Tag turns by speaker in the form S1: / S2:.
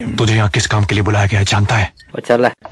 S1: तुझे यहाँ किस काम के लिए बुलाया गया है, जानता है?
S2: वो चल रहा है।